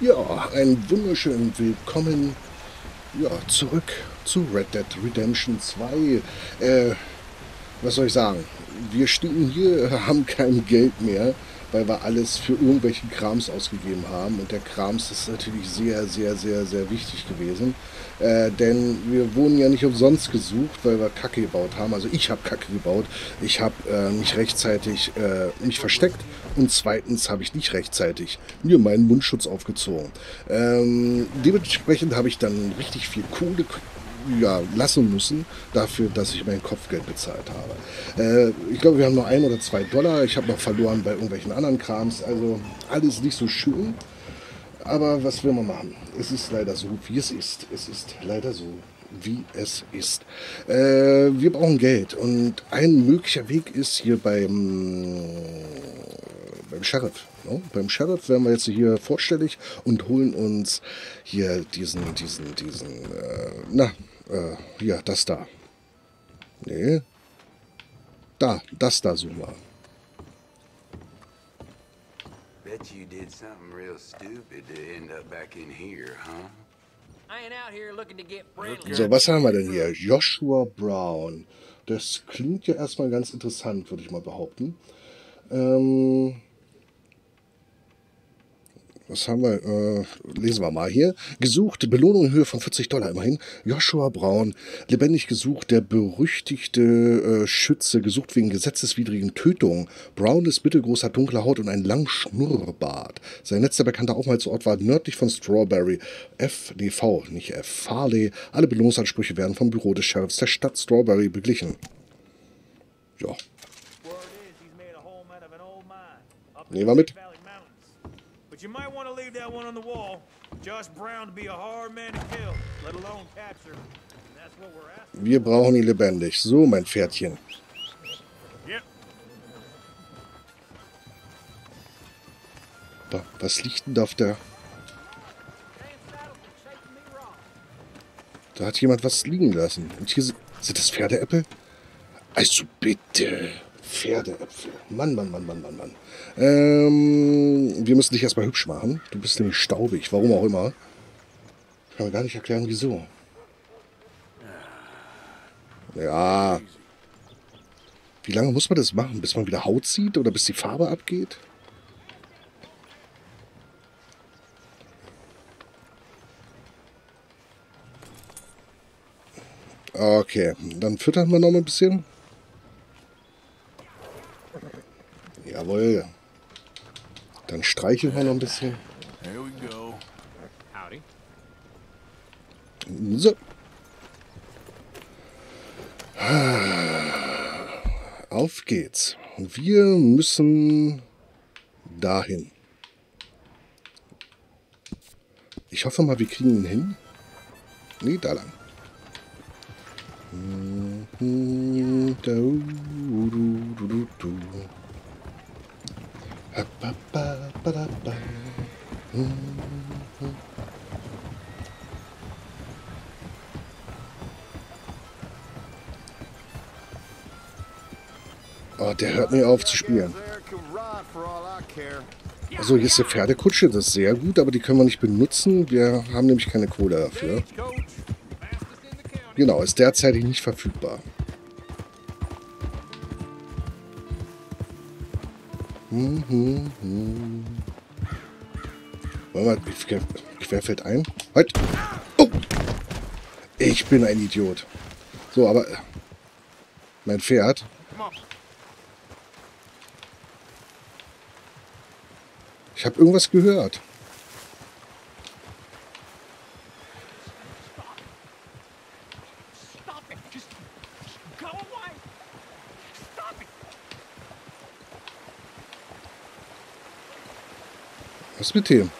Ja, einen wunderschönen Willkommen ja, zurück zu Red Dead Redemption 2. Äh, was soll ich sagen? Wir stehen hier, haben kein Geld mehr weil wir alles für irgendwelchen Krams ausgegeben haben. Und der Krams ist natürlich sehr, sehr, sehr, sehr wichtig gewesen. Äh, denn wir wurden ja nicht umsonst gesucht, weil wir Kacke gebaut haben. Also ich habe Kacke gebaut. Ich habe äh, nicht rechtzeitig äh, mich versteckt. Und zweitens habe ich nicht rechtzeitig mir meinen Mundschutz aufgezogen. Ähm, dementsprechend habe ich dann richtig viel Kohle ja, lassen müssen dafür, dass ich mein Kopfgeld bezahlt habe. Äh, ich glaube, wir haben nur ein oder zwei Dollar. Ich habe noch verloren bei irgendwelchen anderen Krams. Also alles nicht so schön. Aber was will man machen? Es ist leider so, wie es ist. Es ist leider so, wie es ist. Äh, wir brauchen Geld. Und ein möglicher Weg ist hier beim, beim Sheriff. No? Beim Sheriff werden wir jetzt hier vorstellig und holen uns hier diesen, diesen, diesen, äh, na, äh, ja, das da. Nee. Da, das da suchen wir. Bet you did something real stupid to end up back in here, huh? So, was haben wir denn hier? Joshua Brown. Das klingt ja erstmal ganz interessant, würde ich mal behaupten. Ähm, was haben wir? Äh, lesen wir mal hier. Gesucht, Belohnung in Höhe von 40 Dollar immerhin. Joshua Braun, lebendig gesucht, der berüchtigte äh, Schütze, gesucht wegen gesetzeswidrigen Tötungen. Brown ist mittelgroß, hat dunkle Haut und einen langen Schnurrbart. Sein letzter bekannter Aufenthaltsort war nördlich von Strawberry. F, nee, V, nicht F, Farley. Alle Belohnungsansprüche werden vom Büro des Sheriffs der Stadt Strawberry beglichen. Ja. Nehmen wir mit. You might want to leave that one on the wall. Josh Brown to be a hard man to kill, let alone capture. That's what we're asking. Wir brauchen ihn lebendig. So, mein Pferdchen. Yep. Was liegt denn da auf der... Da hat jemand was liegen lassen. Und hier sind, sind das Pferdeäpfel? Also bitte. Pferdeäpfel. Mann, Mann, Mann, Mann, Mann, Mann. Ähm, wir müssen dich erstmal hübsch machen. Du bist nämlich staubig, warum auch immer. Ich kann mir gar nicht erklären, wieso. Ja. Wie lange muss man das machen? Bis man wieder Haut sieht oder bis die Farbe abgeht? Okay, dann füttern wir noch ein bisschen. Jawohl. Dann streicheln wir noch ein bisschen. So. Auf geht's. Wir müssen dahin. Ich hoffe mal, wir kriegen ihn hin. Nee, da lang. Du, du, du, du, Oh, der hört mir auf zu spielen. Also hier ist eine Pferdekutsche, das ist sehr gut, aber die können wir nicht benutzen. Wir haben nämlich keine Kohle dafür. Genau, ist derzeitig nicht verfügbar. Hm, hm, hm. Warte mal, quer, quer fällt ein. Halt! Oh! Ich bin ein Idiot. So, aber mein Pferd. Ich habe irgendwas gehört. Was mit dem?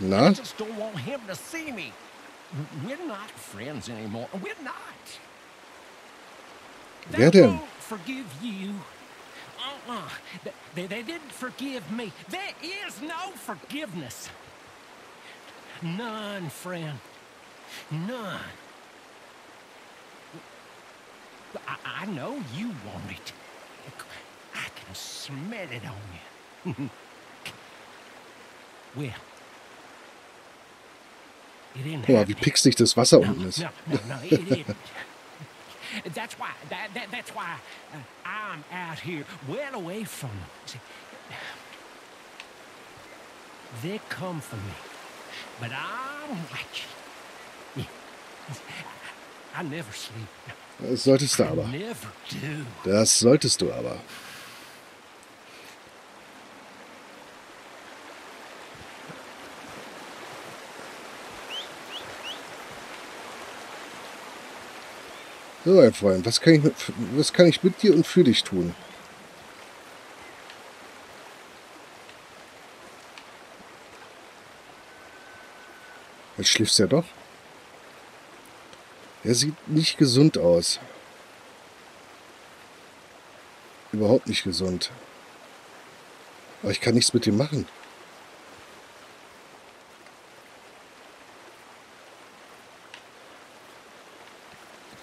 Na? I just don't want him to see me. We're not friends anymore. We're not. Wer denn? Forgive you. Uh-uh. They, they didn't forgive me. There is no forgiveness. None, friend. None. I, I know you want it. I can smell it on you. well, it didn't Guck mal, have wie pixelig das Wasser No, unten ist. no, no, no, it didn't. That's why. That, that, that's why uh, I'm out here, well away from them. See, they come for me, but I'm watching. I never sleep. Das solltest du aber. Das solltest du aber. So, mein Freund, was kann, ich was kann ich mit dir und für dich tun? Jetzt schläfst du ja doch. Er sieht nicht gesund aus. Überhaupt nicht gesund. Aber ich kann nichts mit ihm machen.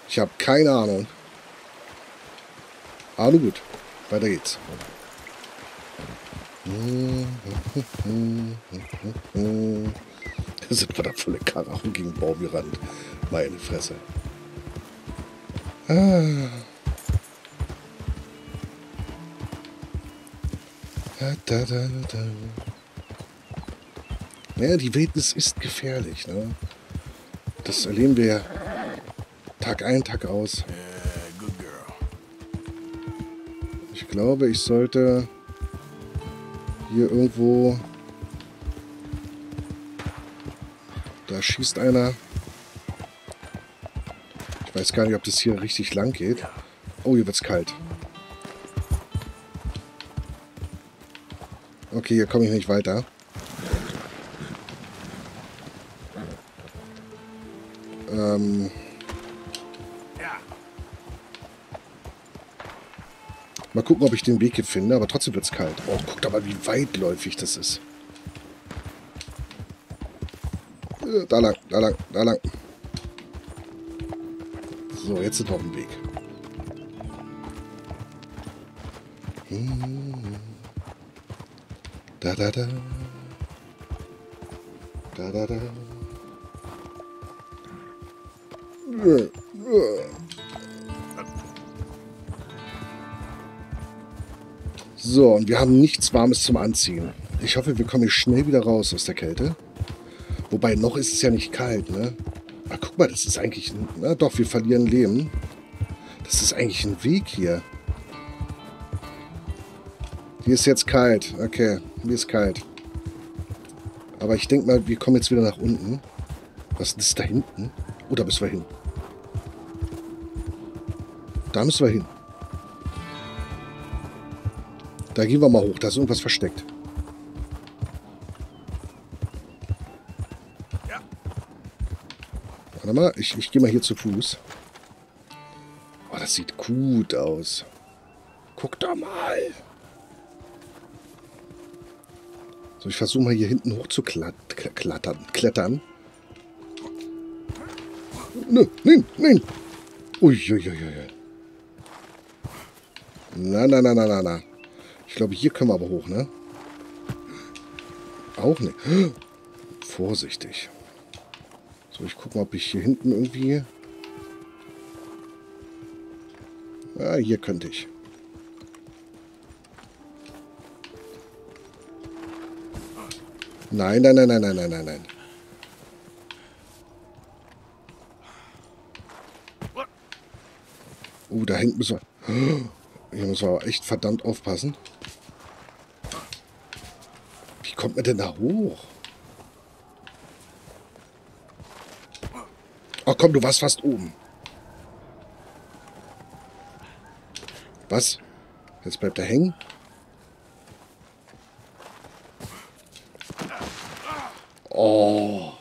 Ich habe keine Ahnung. Aber gut, weiter geht's. Sind wir da volle Karachen gegen den Baum gerannt. Meine Fresse. Ah. Da, da, da, da. Ja, die Wildnis ist gefährlich. Ne? Das erleben wir Tag ein, Tag aus. girl. Ich glaube, ich sollte hier irgendwo... Schießt einer. Ich weiß gar nicht, ob das hier richtig lang geht. Oh, hier wird's kalt. Okay, hier komme ich nicht weiter. Ähm, mal gucken, ob ich den Weg hier finde, aber trotzdem wird's kalt. Oh, guckt aber, wie weitläufig das ist. Da lang, da lang, da lang. So, jetzt sind wir auf dem Weg. Hm. Da, da, da. Da, da, da. So, und wir haben nichts Warmes zum Anziehen. Ich hoffe, wir kommen hier schnell wieder raus aus der Kälte. Wobei, noch ist es ja nicht kalt, ne? Ah, guck mal, das ist eigentlich... Ein, na doch, wir verlieren Leben. Das ist eigentlich ein Weg hier. Hier ist jetzt kalt. Okay, hier ist kalt. Aber ich denke mal, wir kommen jetzt wieder nach unten. Was ist da hinten? Oh, da müssen wir hin. Da müssen wir hin. Da gehen wir mal hoch. Da ist irgendwas versteckt. Mal, ich, ich gehe mal hier zu Fuß. Oh, das sieht gut aus. Guck doch mal. So, ich versuche mal hier hinten hoch zu klat klattern, klettern. Nein, nein, nein. Uiuiuiui. Na, na, na, na, na, na. Ich glaube, hier können wir aber hoch, ne? Auch nicht. Vorsichtig. So, ich gucke mal, ob ich hier hinten irgendwie... Ja, hier könnte ich. Nein, nein, nein, nein, nein, nein, nein, nein. Oh, da hinten müssen wir... Hier müssen wir aber echt verdammt aufpassen. Wie kommt man denn da hoch? Komm, du warst fast oben. Was? Jetzt bleibt er hängen? Oh.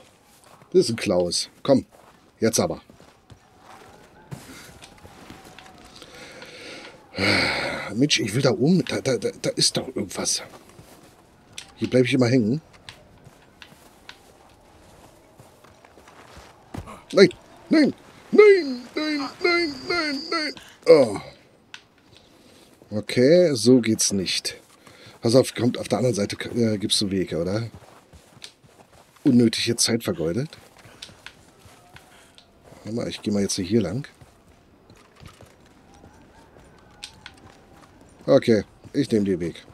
Das ist ein Klaus. Komm, jetzt aber. Mensch, ich will da oben. Da, da, da, ist doch irgendwas. Hier bleibe ich immer hängen. Nein, nein, nein, nein, nein, nein, nein. Oh. Okay, so geht's nicht. Pass auf, kommt auf der anderen Seite äh, gibst du Wege, oder? Unnötige Zeit vergeudet. Warte mal, ich gehe mal jetzt hier lang. Okay, ich nehme den Weg.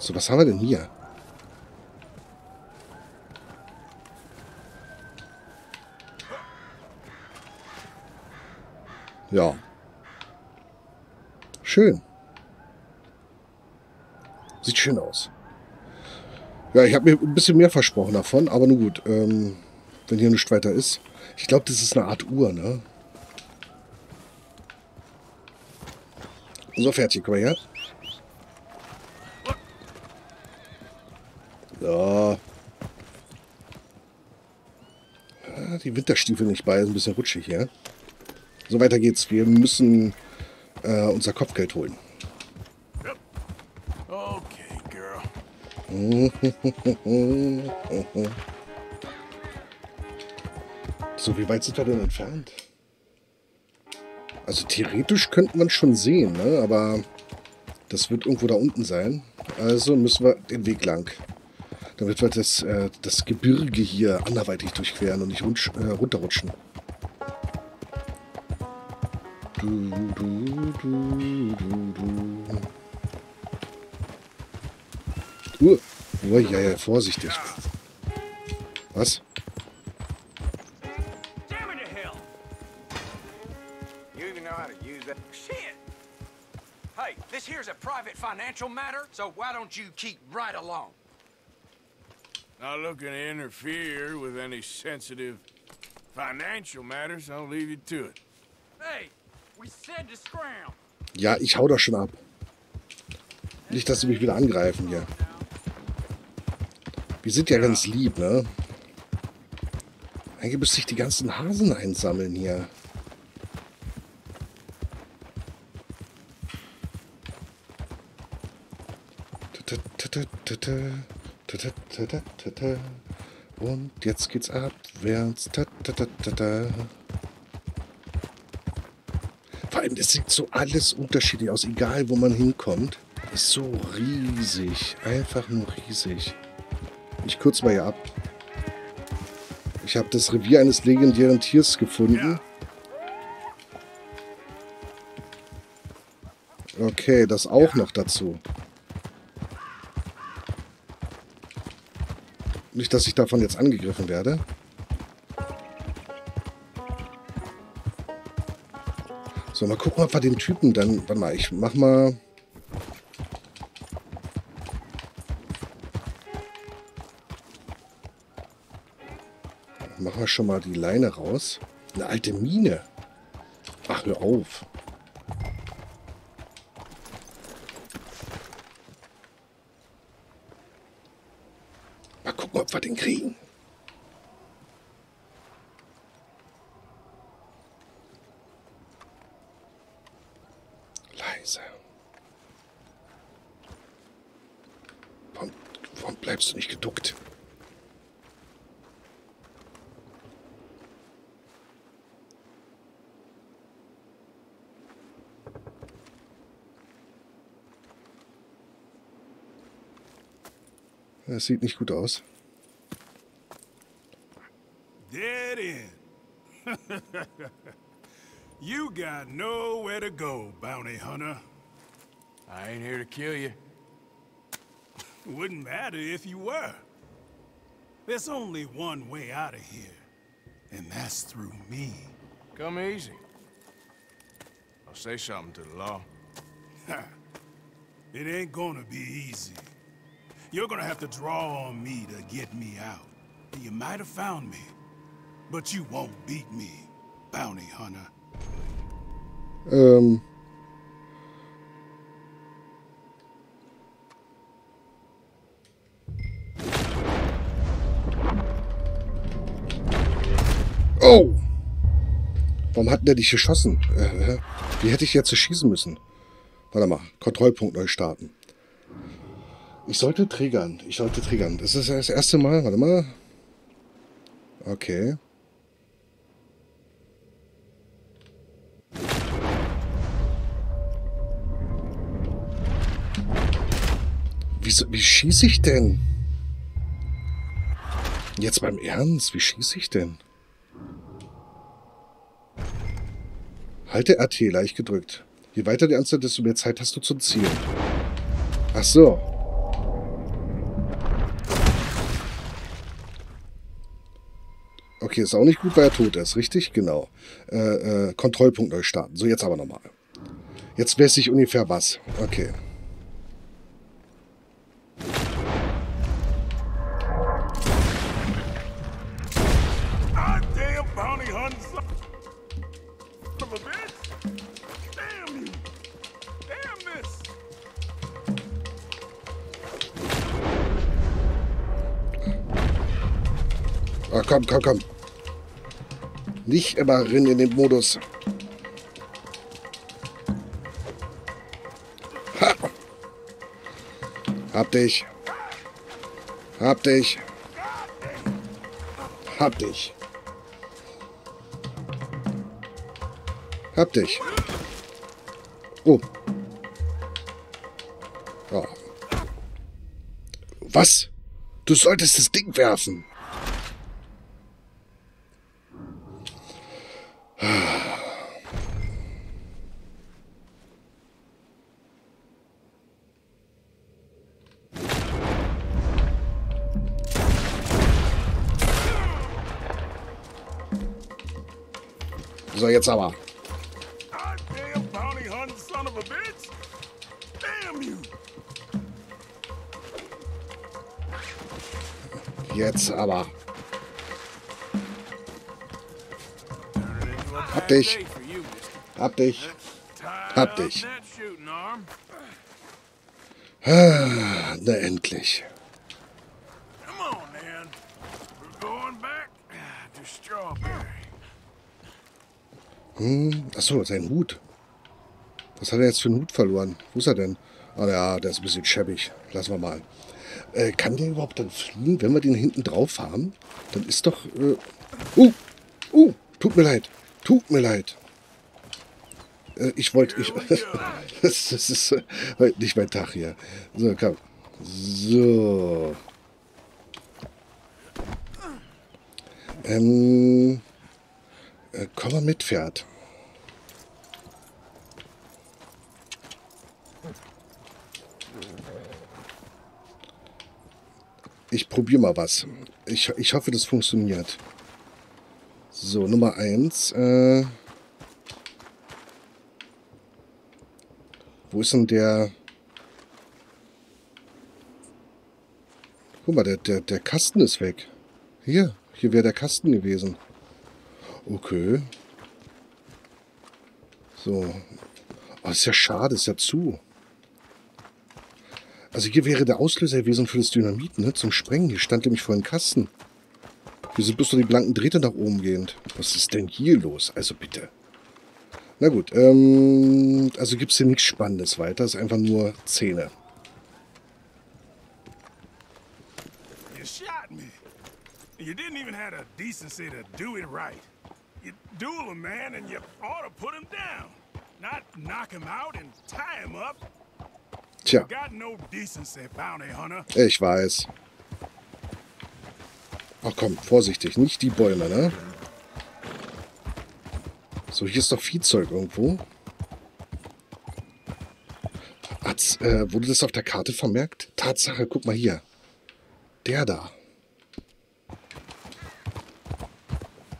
So, was haben wir denn hier? Ja. Schön. Sieht schön aus. Ja, ich habe mir ein bisschen mehr versprochen davon, aber nun gut. Ähm, wenn hier nichts weiter ist. Ich glaube, das ist eine Art Uhr, ne? So, fertig, komm mal her. So. Ja, die Winterstiefel nicht bei, ist ein bisschen rutschig hier. So, weiter geht's. Wir müssen äh, unser Kopfgeld holen. Okay, girl. So, wie weit sind wir denn entfernt? Also theoretisch könnte man schon sehen, ne? aber das wird irgendwo da unten sein. Also müssen wir den Weg lang. Damit wir das, äh, das Gebirge hier anderweitig durchqueren und nicht äh, runterrutschen. Du, du, du, du, du. Uh, oh, ja, ja, vorsichtig. Was? Damn it to hell! You even know how to use that shit! Hey, this here's a private financial matter, so why don't you keep right along? Not looking to interfere with any sensitive financial matters. I'll leave you to it. Hey, Ja, ich hau das schon ab. Nicht, dass sie mich wieder angreifen hier. Wir sind ja ganz lieb, ne? Eigentlich müsste ich die ganzen Hasen einsammeln hier. Und jetzt geht's abwärts. Allem, es sieht so alles unterschiedlich aus, egal wo man hinkommt. Ist so riesig. Einfach nur riesig. Ich kürze mal hier ab. Ich habe das Revier eines legendären Tiers gefunden. Okay, das auch noch dazu. Nicht, dass ich davon jetzt angegriffen werde. So, mal gucken, ob wir den Typen dann... Warte mal, ich mach mal... Machen wir schon mal die Leine raus. Eine alte Mine. Ach, hör auf. Sieht nicht gut aus. Dead end. you got nowhere to go, bounty hunter. I ain't here to kill you. Wouldn't matter if you were. There's only one way out of here, and that's through me. Come easy. I'll say something to the law. It ain't gonna be easy. You're gonna have to draw on me to get me out. You might have found me, but you won't beat me, bounty hunter. Ähm. Oh! Warum hat der dich geschossen? Äh, wie hätte ich jetzt schießen müssen? Warte mal, Kontrollpunkt neu starten. Ich sollte triggern. Ich sollte triggern. Das ist das erste Mal. Warte mal. Okay. Wieso, wie schieße ich denn? Jetzt beim Ernst, wie schieße ich denn? Halte RT leicht gedrückt. Je weiter die Anzahl, desto mehr Zeit hast du zum Zielen. Ach so. Okay, ist auch nicht gut, weil er tot ist, richtig? Genau. Äh, äh, Kontrollpunkt neu starten. So, jetzt aber nochmal. Jetzt weiß ich ungefähr was. Okay. Ah, komm, komm, komm. Nicht immer rein in den Modus. Ha. Hab dich. Hab dich. Hab dich. Hab dich. Oh. Ja. Was? Du solltest das Ding werfen. Jetzt aber. Turning into a Hab dich. Hab dich. Hab dich. Ah, na endlich. Come on, man. We're going back to Strawberry. Hm, achso, sein Hut. Was hat er jetzt für einen Hut verloren? Wo ist er denn? Ah ja, der ist ein bisschen schäbig. Lassen wir mal. Äh, kann der überhaupt dann fliegen, wenn wir den hinten drauf haben? Dann ist doch... Äh, uh, uh, tut mir leid. Tut mir leid. Äh, ich wollte... Ich, das, das ist äh, heute nicht mein Tag hier. So, komm. So. Ähm... Äh, komm mal mit, Pferd. Ich probiere mal was. Ich, ich hoffe, das funktioniert. So, Nummer eins. Äh, wo ist denn der... Guck mal, der, der, der Kasten ist weg. Hier, hier wäre der Kasten gewesen. Okay. So. Oh, ist ja schade, ist ja zu. Also hier wäre der Auslöser gewesen für das Dynamit, ne? Zum Sprengen. Hier stand nämlich vor einem Kasten. Hier sind bloß so die blanken Drähte nach oben gehend. Was ist denn hier los? Also bitte. Na gut, ähm, also gibt es hier nichts Spannendes weiter. Es ist einfach nur Zähne. You shot me. You didn't even have the decency to do it right. You duel a man and you ought to put him down. Not knock him out and tie him up. Tja, ich weiß. Ach komm, vorsichtig, nicht die Bäume, ne? So, hier ist doch Viehzeug irgendwo. Hat's, äh, wurde das auf der Karte vermerkt? Tatsache, guck mal hier. Der da.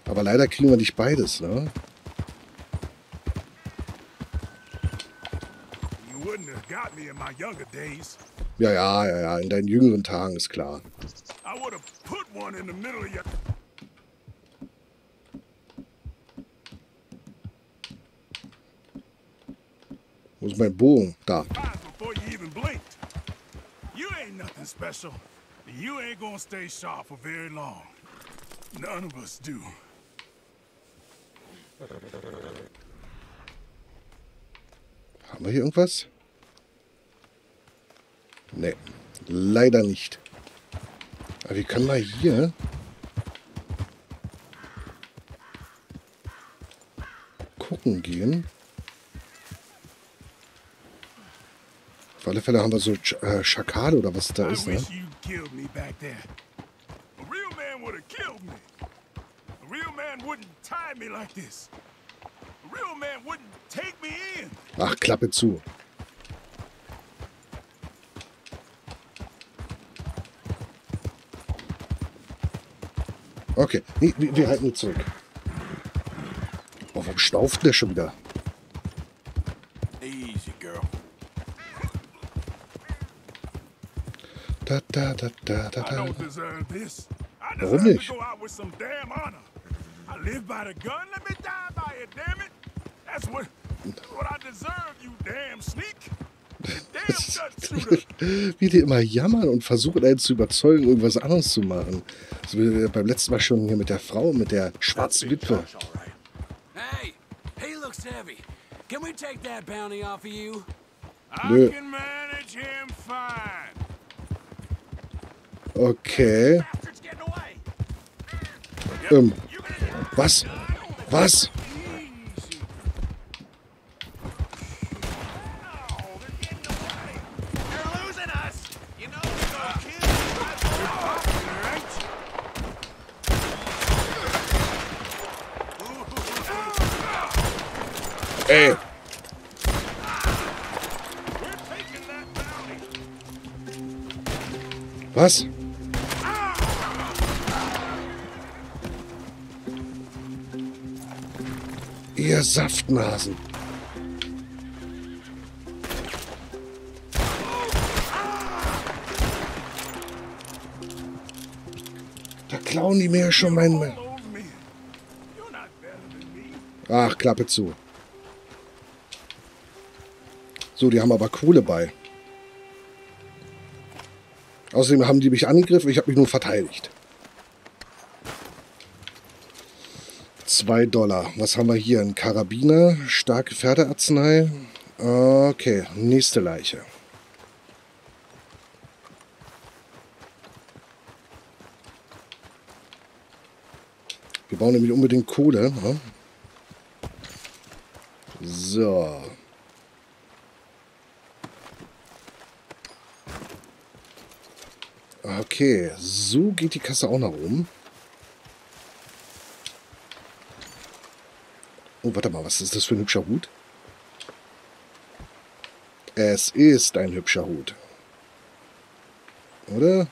Aber leider kriegen wir nicht beides, ne? You wouldn't have got me in my younger days. Ja, ja, ja, ja, in deinen jüngeren Tagen ist klar. Wo ist mein Bogen? Da. You ain't gonna stay sharp for very long. None of us do. Haben wir hier irgendwas? Nee, leider nicht. Aber wie können wir hier... gucken gehen? Auf alle Fälle haben wir so Sch äh, Schakale oder was da ist, ne? wish you killed me back there. A real man would have killed me. A real man wouldn't tie me like this. A real man wouldn't take me in. Ach, Klappe zu. Okay, nee, wir, wir halten jetzt zurück. Oh, warum schnauft der schon wieder? Easy, girl. Da, da, da, da, da, da. Warum nicht? to go out with some damn honor. I live by the gun. Let me die by it, damn it. That's what what I deserve, you damn sneak. You damn gut shooter. Wie die immer jammern und versuchen, einen zu überzeugen, irgendwas anderes zu machen. So wie wir beim letzten Mal schon hier mit der Frau, mit der schwarzen Witwe. Hey, he looks heavy. Can we take that bounty off of you? I Nö. can manage him fine. Okay. Ähm, was? Was? easy. Oh, they're getting away. You're losing us. You know we're gonna kill you. Popular, ain't you? Ey, was? Ihr Saftnasen. Da klauen die mir schon mein... All those men. You're not better than me. Ach, Klappe zu. So, die haben aber Kohle bei. Außerdem haben die mich angegriffen, ich habe mich nur verteidigt. Zwei Dollar. Was haben wir hier? Ein Karabiner, starke Pferdearznei. Okay, nächste Leiche. Wir brauchen nämlich unbedingt Kohle. Ne? So. Okay, so geht die Kasse auch nach oben. Oh, warte mal, was ist das für ein hübscher Hut? Es ist ein hübscher Hut. Oder?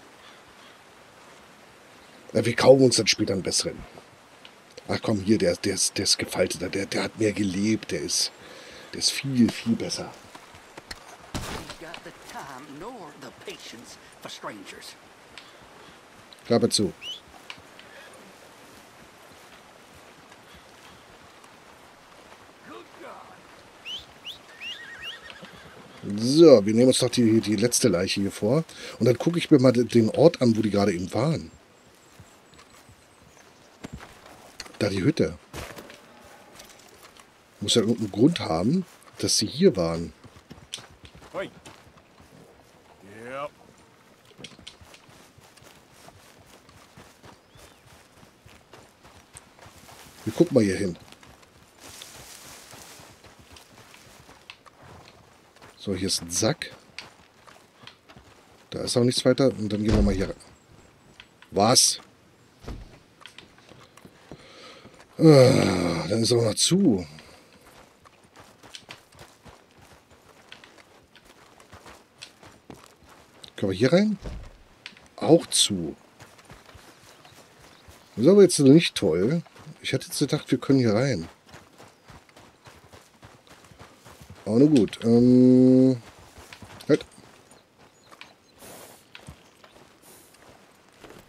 Ja, wir kaufen uns dann später einen besseren. Ach komm, hier, der, der, ist, der ist gefalteter, der, der hat mehr gelebt, der ist, der ist viel, viel besser. He's got the time nor the patience for strangers. Klappe zu. So, wir nehmen uns doch die, die letzte Leiche hier vor. Und dann gucke ich mir mal den Ort an, wo die gerade eben waren. Da die Hütte. Muss ja irgendeinen Grund haben, dass sie hier waren. Wait. Yep. Gucken mal hier hin. So, hier ist ein Sack. Da ist auch nichts weiter. Und dann gehen wir mal hier rein. Was? Ah, dann ist auch noch zu. Können wir hier rein? Auch zu. Das ist aber jetzt nicht toll. Ich hätte jetzt gedacht, wir können hier rein. Aber nur gut. Ähm, halt.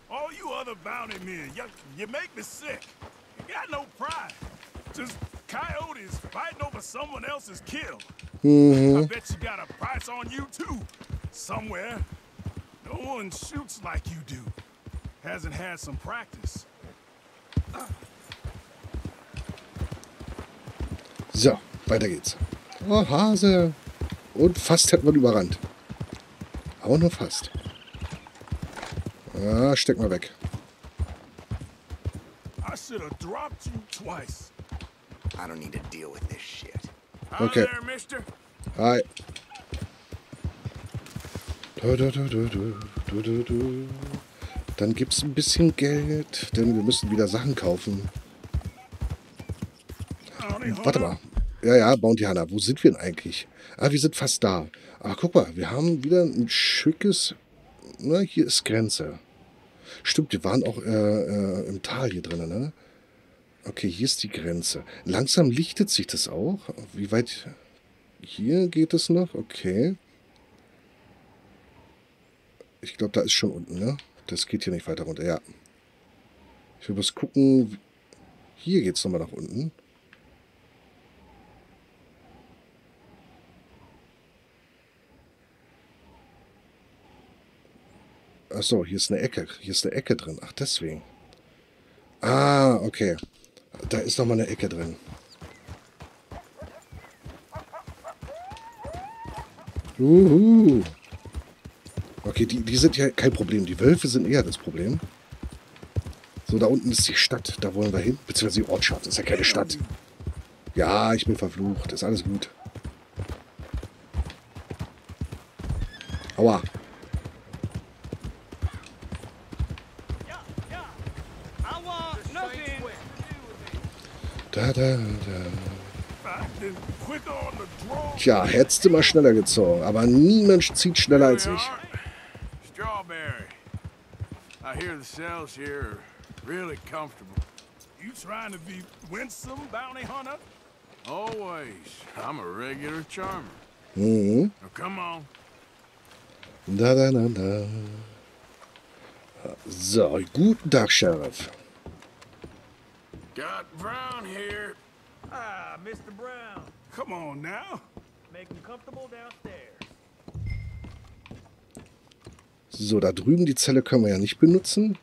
All you other bounty men, you, you make me sick. You got no pride. Just coyotes fighting over someone else's kill. Mm-hmm. I bet you got a price on you too, somewhere. No one shoots like you do. Hasn't had some practice. Weiter geht's. Oh, Hase. Und fast hätten wir ihn überrannt. Aber nur fast. Ah, steck mal weg. Okay. Hi. Dann gibt's ein bisschen Geld, denn wir müssen wieder Sachen kaufen. Warte mal. Ja, ja, Bounty Hunter. Wo sind wir denn eigentlich? Ah, wir sind fast da. Ah, guck mal, wir haben wieder ein schickes... Na, hier ist Grenze. Stimmt, wir waren auch äh, äh, im Tal hier drin, ne? Okay, hier ist die Grenze. Langsam lichtet sich das auch. Wie weit... Hier geht es noch? Okay. Ich glaube, da ist schon unten, ne? Das geht hier nicht weiter runter. Ja. Ich will bloß gucken. Hier geht es nochmal nach unten. Achso, hier ist eine Ecke. Hier ist eine Ecke drin. Ach, deswegen. Ah, okay. Da ist nochmal eine Ecke drin. Uhu. Okay, die, die sind ja kein Problem. Die Wölfe sind eher das Problem. So, da unten ist die Stadt. Da wollen wir hin. Beziehungsweise die Ortschaft. Das ist ja keine Stadt. Ja, ich bin verflucht. Ist alles gut. Aua. Da, da, da. Tja, hättest du mal schneller gezogen. Aber niemand zieht schneller als ich. Strawberry. I hear the cells here are really comfortable. You trying to be winsome, bounty hunter? Always. I'm a regular charmer. Mhm. Now come on. Da, da, da, da. So, guten Tag, Sheriff. Got Brown here. Ah, Mr. Brown. Come on now. Make him comfortable downstairs. So, da drüben die Zelle können wir ja nicht benutzen.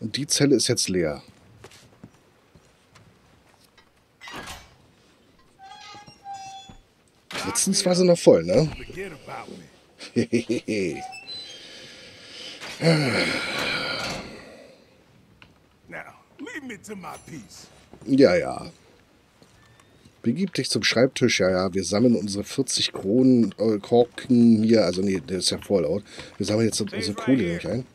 Und die Zelle ist jetzt leer. Letztens war sie noch voll, ne? Hehehe. Now, leave me to my piece. Ja, ja. Begib dich zum Schreibtisch. Ja, ja, wir sammeln unsere 40 Kronen äh, Korken hier. Also, nee, der ist ja vorlaut. Wir sammeln jetzt unsere Kohle nämlich ein.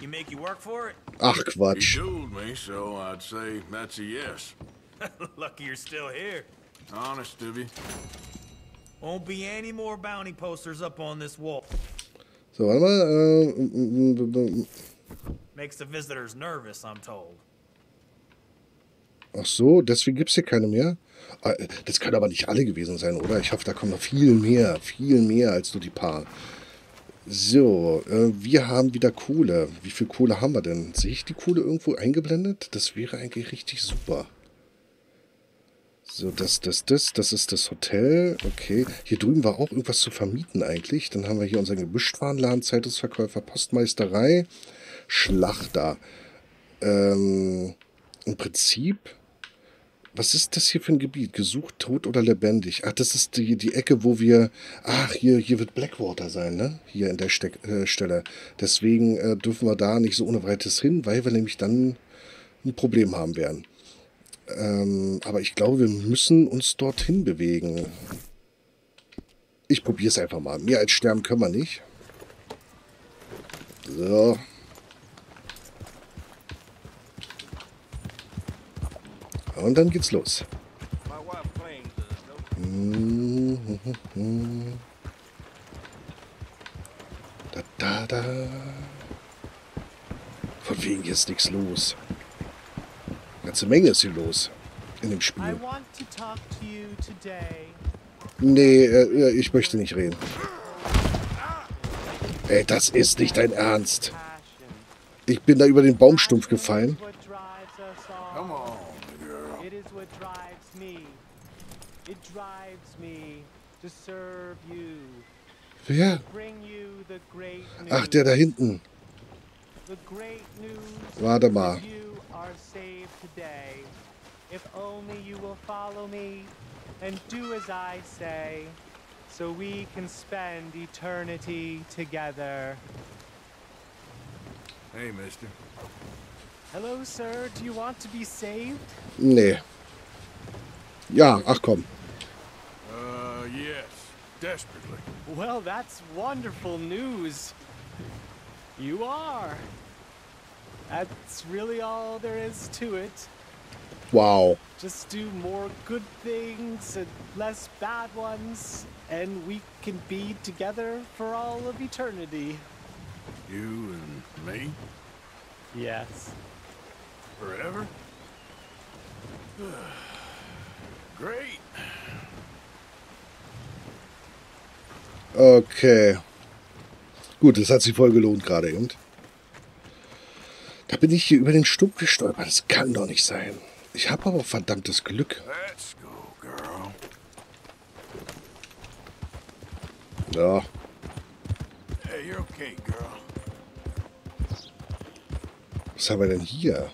You make you work for it? Ach, You Quatsch. told me, so I'd say that's a yes. Lucky you're still here. Honest of you. Won't be any more bounty posters up on this wall. So, warte mal. Äh, Makes the visitors nervous, I'm told. Ach so, deswegen gibt es hier keine mehr. Ah, Das können aber nicht alle gewesen sein, oder? Ich hoffe, da kommen noch viel mehr. Viel mehr als nur die paar. So, äh, wir haben wieder Kohle. Wie viel Kohle haben wir denn? Sehe ich die Kohle irgendwo eingeblendet? Das wäre eigentlich richtig super. So, das, das, das, das ist das Hotel. Okay. Hier drüben war auch irgendwas zu vermieten eigentlich. Dann haben wir hier unseren Gemischtwarenladen, Zeitungsverkäufer, Postmeisterei, Schlachter. Ähm, Im Prinzip, was ist das hier für ein Gebiet? Gesucht, tot oder lebendig? Ach, das ist die, die Ecke, wo wir. Ach, hier, hier wird Blackwater sein, ne? Hier in der Steck, äh, Stelle. Deswegen äh, dürfen wir da nicht so ohne weiteres hin, weil wir nämlich dann ein Problem haben werden. Ähm, aber ich glaube, wir müssen uns dorthin bewegen. Ich probiere es einfach mal. Mehr als sterben können wir nicht. So. Und dann geht's los. Da, da, da. Von wegen hier ist nichts los. Eine ganze Menge ist hier los in dem Spiel. Nee, äh, ich möchte nicht reden. Ey, das ist nicht dein Ernst. Ich bin da über den Baumstumpf gefallen. To serve you. Wer? Bring you the great ah, news. Ach, der da hinten. The great news. Warte mal. You are saved today. If only you will follow me and do as I say, so we can spend eternity together. Hey, mister. Hello, sir. Do you want to be saved? Nee. Ja, ach komm. Yes. desperately. Well, that's wonderful news. You are. That's really all there is to it. Wow. Just do more good things and less bad ones, and we can be together for all of eternity. You and me? Yes. Forever? Great. Okay. Gut, das hat sich voll gelohnt gerade eben. Da bin ich hier über den Stumpf gestolpert. Das kann doch nicht sein. Ich habe aber verdammtes Glück. Let's go, girl. Ja. Hey, you're okay, girl. Was haben wir denn hier?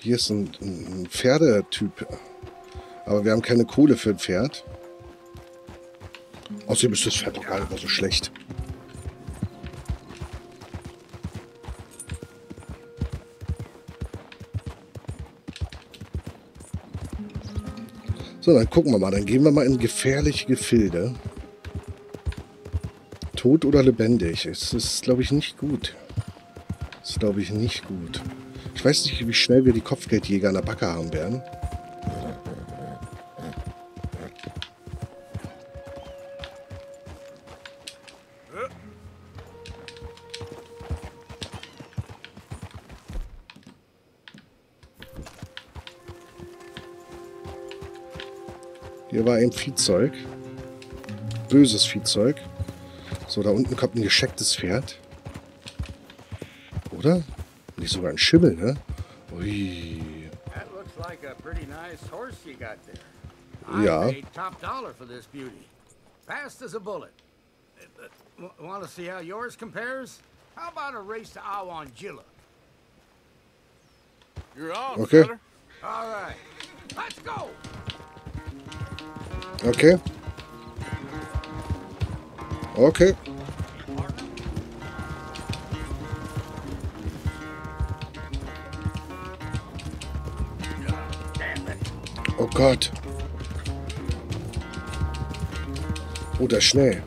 Hier ist ein, ein Pferdetyp. Aber wir haben keine Kohle für ein Pferd. Außerdem ist das Pferd doch gar nicht mal so schlecht. So, dann gucken wir mal. Dann gehen wir mal in gefährliche Gefilde. Tot oder lebendig? Es ist, glaube ich, nicht gut. Das ist, glaube ich, nicht gut. Ich weiß nicht, wie schnell wir die Kopfgeldjäger an der Backe haben werden. Hier war ein Viehzeug. Böses Viehzeug. So, da unten kommt ein geschecktes Pferd. Oder? Nicht sogar ein Schimmel, ne? Ui. That looks like a pretty nice horse you got there. Ja. I paid top dollar for this beauty. Fast as a bullet. Want to see how yours compares? How about a race to Awanjilla? You're on, Okay. All right, let's go. Okay. Okay. Oh Gott. Oh, der Schnee.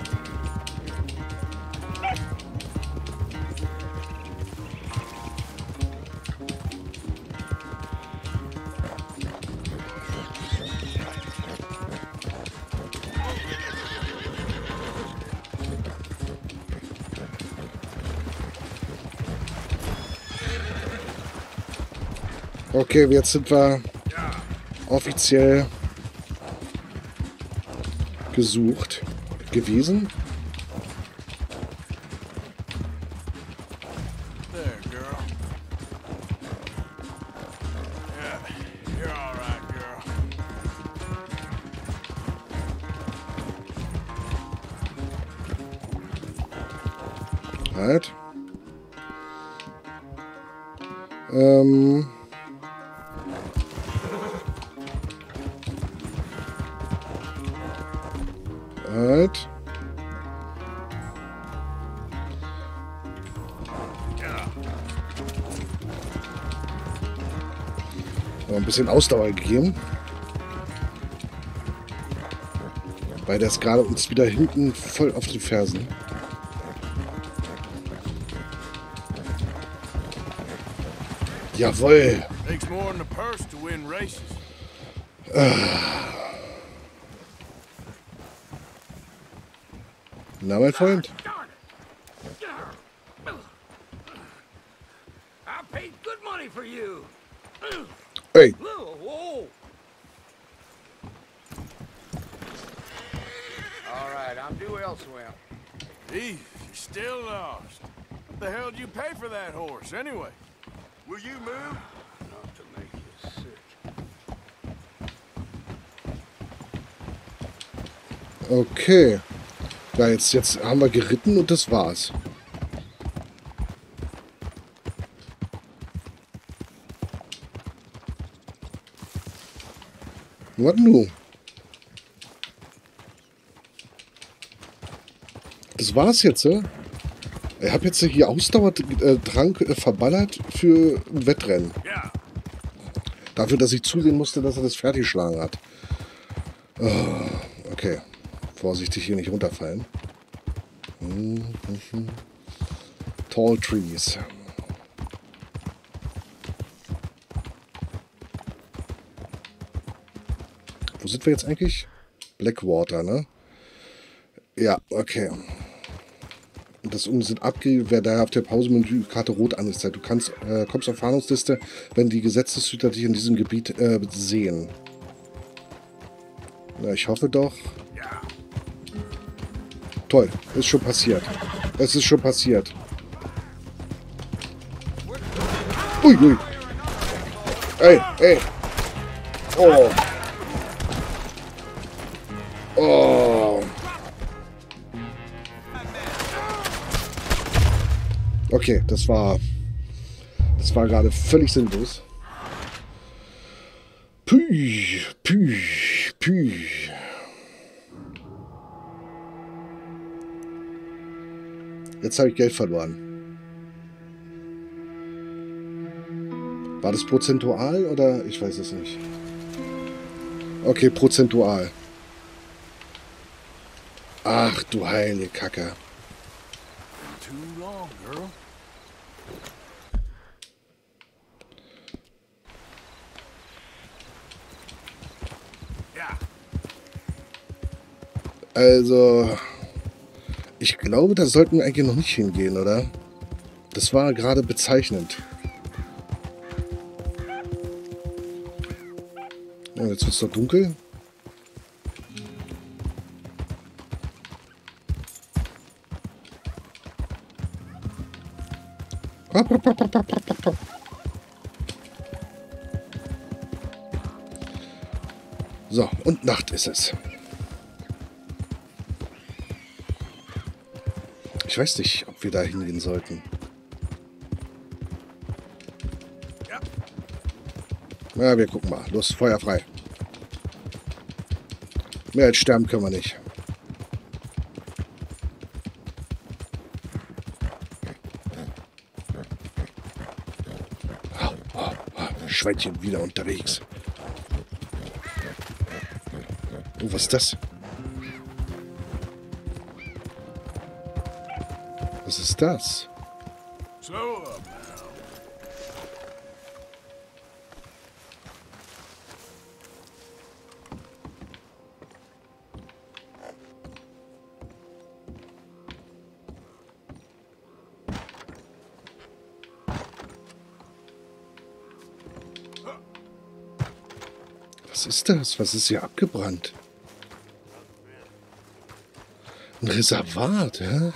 Okay, jetzt sind wir offiziell gesucht gewesen. Bisschen Ausdauer gegeben. Weil der ist gerade uns wieder hinten voll auf den Fersen. Jawohl. Na, mein Freund. I paid good money for you. Ey, Whoa, whoa. All right, I'm due elsewhere. Eve, you're still lost. What the hell did you pay for that horse, anyway? Will you move? Not to make you sick. okay. Ja, jetzt, jetzt haben wir geritten und das war's. Was nu? Das war's jetzt, äh? Ich habe jetzt hier Ausdauertrank äh, verballert für ein Wettrennen. Ja. Dafür, dass ich zusehen musste, dass er das fertig geschlagen hat. Oh, okay. Vorsichtig hier nicht runterfallen. Tall Trees. Wo sind wir jetzt eigentlich? Blackwater, ne? Ja, okay. Das unten sind abgegeben, wer da auf der Pausenmenü Karte rot angezeigt. Du kannst, äh, kommst auf Fahndungsliste, wenn die Gesetzeshüter dich in diesem Gebiet äh, sehen. Na, ich hoffe doch. Toll, ist schon passiert. Es ist schon passiert. Ui, ui. Ey, ey. Oh. Okay, das war... Das war gerade völlig sinnlos. Pü, pü, pü. Jetzt habe ich Geld verloren. War das prozentual oder? Ich weiß es nicht. Okay, prozentual. Ach du heilige Kacke. Too long, girl. Also, ich glaube, da sollten wir eigentlich noch nicht hingehen, oder? Das war gerade bezeichnend. Ja, jetzt wird es doch dunkel. So, und Nacht ist es. Ich weiß nicht, ob wir da hingehen sollten. Ja. Na, wir gucken mal. Los, Feuer frei. Mehr als sterben können wir nicht. Schweinchen wieder unterwegs. Oh, was ist das? Ist das? Was ist das? Was ist hier abgebrannt? Ein Reservat, hä?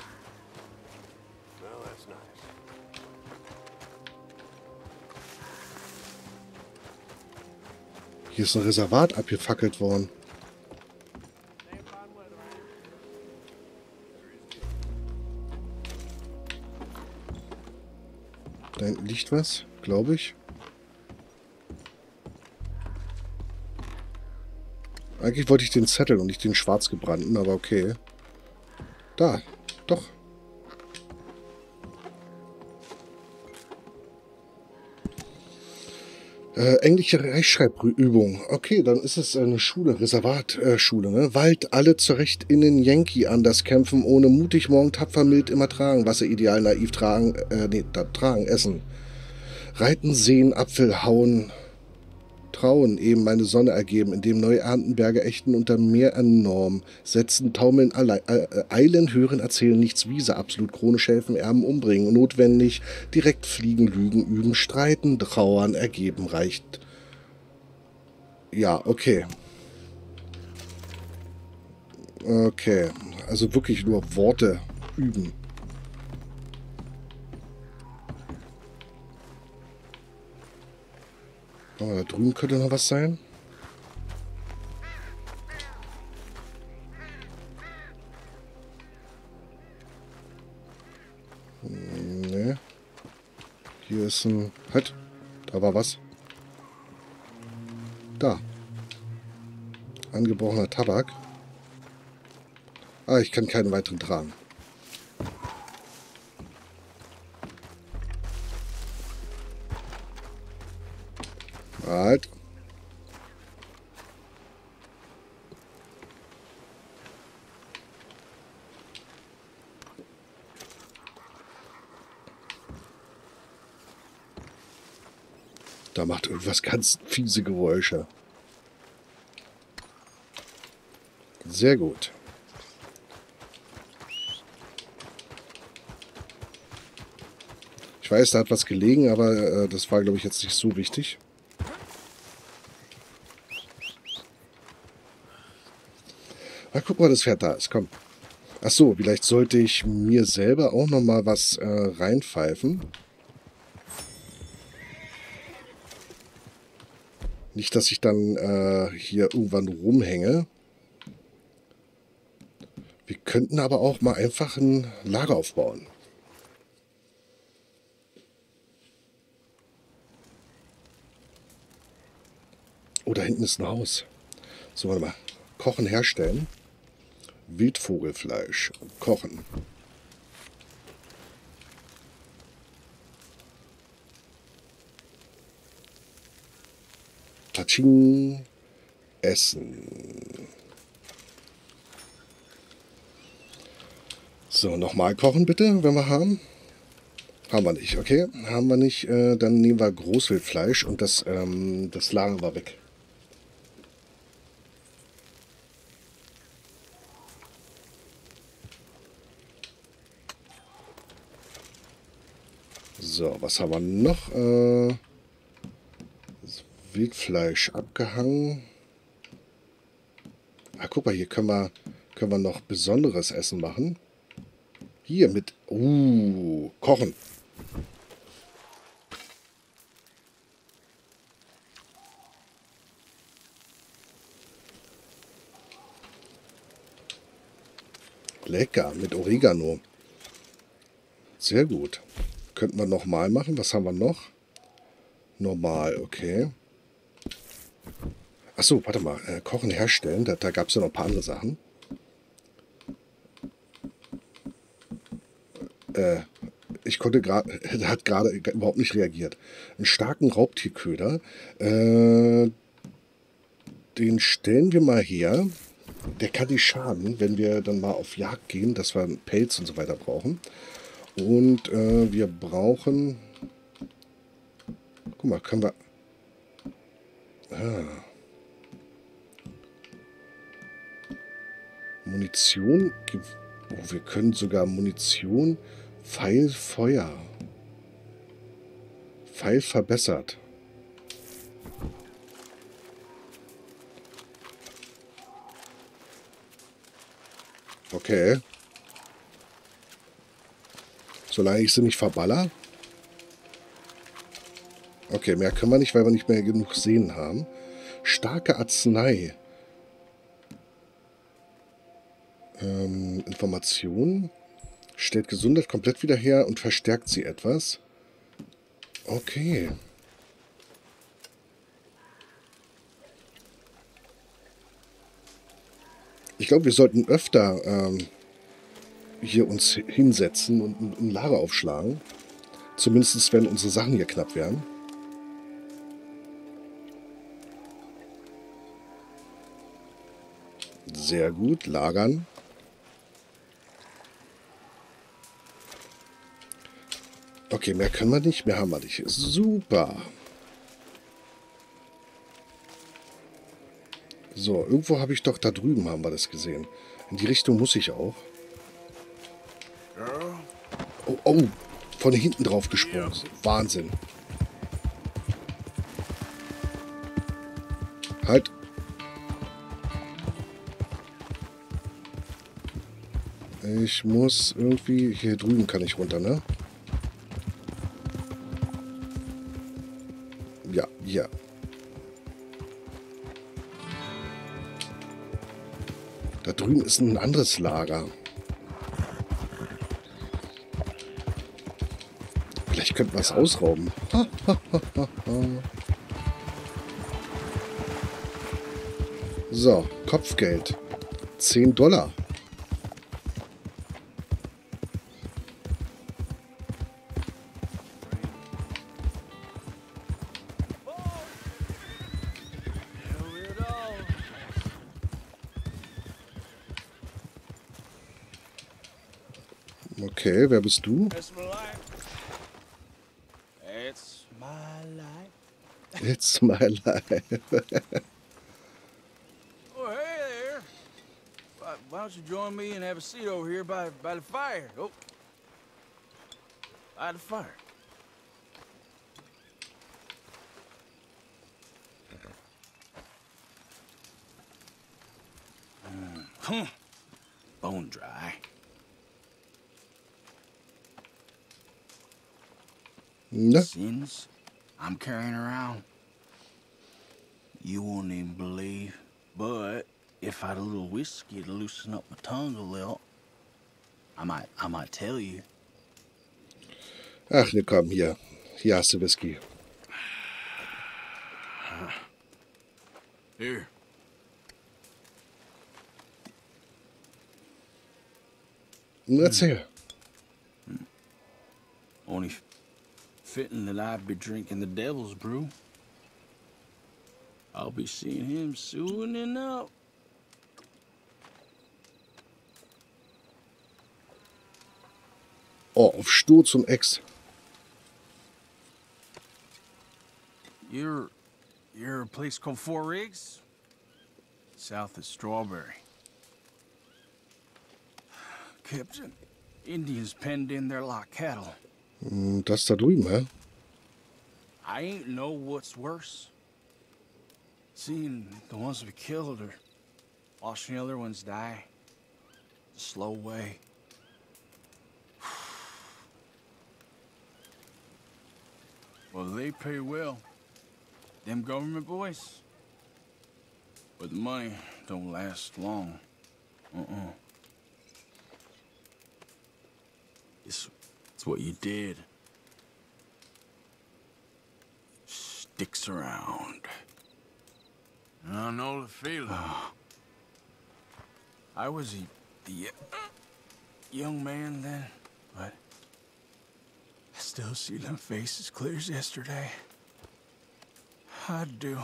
Hier ist ein Reservat abgefackelt worden. Da hinten liegt was, glaube ich. Eigentlich wollte ich den Zettel und nicht den schwarzgebrannten, aber okay. Da, doch. Äh, englische Rechtschreibübung. Okay, dann ist es eine Schule, Reservatschule, äh, ne? Wald, alle zurecht innen Yankee anders kämpfen, ohne mutig morgen tapfer mild immer tragen, Wasser ideal naiv tragen, äh, nee, da, tragen, essen. Reiten, sehen, Apfel, hauen, trauen, eben meine Sonne ergeben, indem Neuerntenberge ächten unter Meer enorm, setzen, taumeln, alle, äh, eilen, hören, erzählen, nichts Wiese, absolut chronisch helfen, Erben umbringen, notwendig, direkt fliegen, lügen, üben, streiten, trauern, ergeben, reicht. Ja, okay. Okay, also wirklich nur Worte üben. Oh, da drüben könnte noch was sein. Nee. Hier ist ein... Halt. Da war was. Da. Angebrochener Tabak. Ah, ich kann keinen weiteren tragen. Rad. Da macht irgendwas ganz fiese Geräusche. Sehr gut. Ich weiß, da hat was gelegen, aber äh, das war, glaube ich, jetzt nicht so wichtig. Ah, guck mal, das Pferd da ist. Komm. Ach so, vielleicht sollte ich mir selber auch noch mal was äh, reinpfeifen. Nicht, dass ich dann äh, hier irgendwann rumhänge. Wir könnten aber auch mal einfach ein Lager aufbauen. Oh, da hinten ist ein Haus. So, warte mal. Kochen herstellen. Wildvogelfleisch. Kochen. Patsching. Essen. So, nochmal kochen bitte, wenn wir haben. Haben wir nicht, okay? Haben wir nicht, äh, dann nehmen wir Großwildfleisch und das, ähm, das lagern wir weg. So, was haben wir noch? Äh, Wildfleisch abgehangen. Ah, guck mal, hier können wir, können wir noch besonderes Essen machen. Hier mit... Uh, kochen. Lecker, mit Oregano. Sehr gut. Könnten wir nochmal machen. Was haben wir noch? Normal, okay. Achso, warte mal. Äh, Kochen herstellen. Da, da gab es ja noch ein paar andere Sachen. Äh, ich konnte gerade, er hat gerade überhaupt nicht reagiert. Einen starken Raubtierköder. Äh, den stellen wir mal her. Der kann nicht schaden, wenn wir dann mal auf Jagd gehen, dass wir einen Pelz und so weiter brauchen. Und äh, wir brauchen... Guck mal, können wir... Ah. Munition. Oh, wir können sogar Munition... Pfeil Feuer. Pfeil verbessert. Okay. Solange ich sie nicht verballer. Okay, mehr können wir nicht, weil wir nicht mehr genug Sehen haben. Starke Arznei. Ähm, Information. Stellt Gesundheit komplett wieder her und verstärkt sie etwas. Okay. Ich glaube, wir sollten öfter ähm, hier uns hinsetzen und ein Lager aufschlagen. Zumindest wenn unsere Sachen hier knapp werden. Sehr gut, lagern. Okay, mehr können wir nicht, mehr haben wir nicht. Super. So, irgendwo habe ich doch, da drüben haben wir das gesehen. In die Richtung muss ich auch. Oh, von hinten drauf gesprungen. Wahnsinn. Halt. Ich muss irgendwie... Hier drüben kann ich runter, ne? Ja, ja. Da drüben ist ein anderes Lager. Könnten es ausrauben. so, Kopfgeld. 10 Dollar. Okay, wer bist du? It's my life. It's my life. It's my life. Oh, hey there. Why, why don't you join me and have a seat over here by, by the fire? Oh. By the fire. Mm, huh. Bone dry. Ne? Sins I'm carrying around. You won't even believe. But if I had a little whiskey to loosen up my tongue a little, I might I might tell you. Ach, ne, komm, hier. Hier hast du Whisky. Here. Let's hmm. hear. Hmm. Only fitting that I'd be drinking the devil's brew. I'll be seeing him soon enough. Oh, auf Sturz und Ex. You're you're a place called Four Rigs? South of Strawberry. Captain, Indians penned in there like cattle. Hm, Das da drüben, hä? I ain't know what's worse. Seeing the ones we killed or watching the other ones die. The slow way. well, they pay well. Them government boys. But the money don't last long. Uh-uh. It's, it's what you did. Sticks around. I know the feeling. I was a, a uh, young man then, but I still see them faces clear as yesterday. I do.